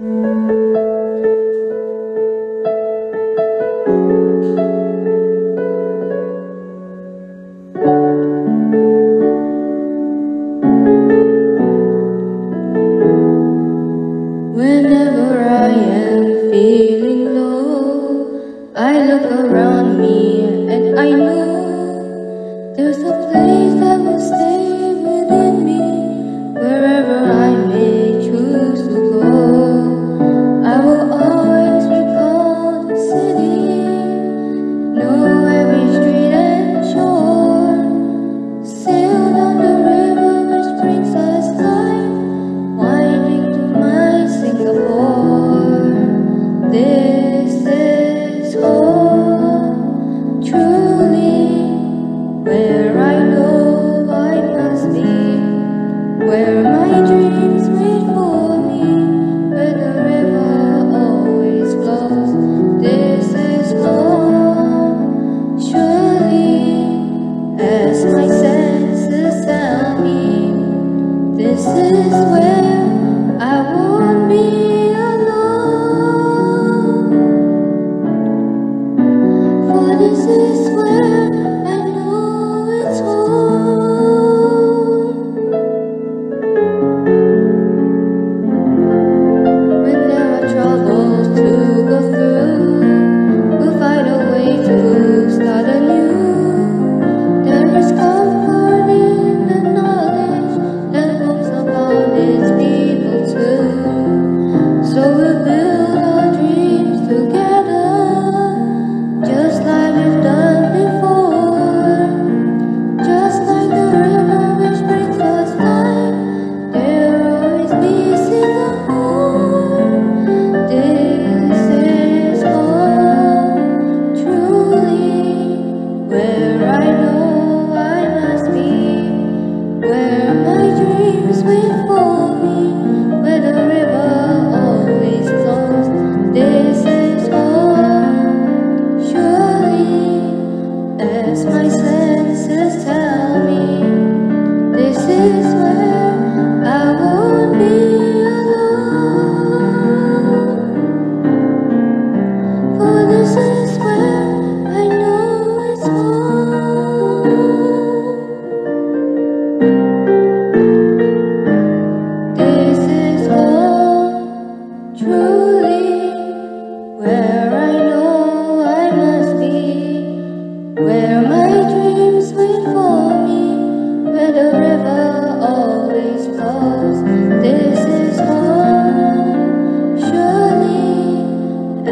Whenever I am feeling low, I look around me and I know where my dreams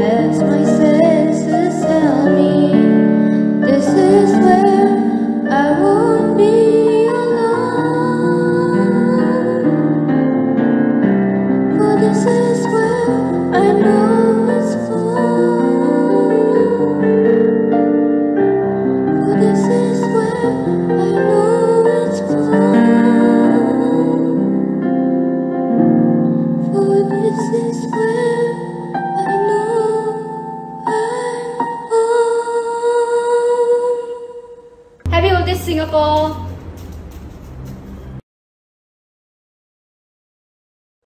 confess myself. Happy Oldest Singapore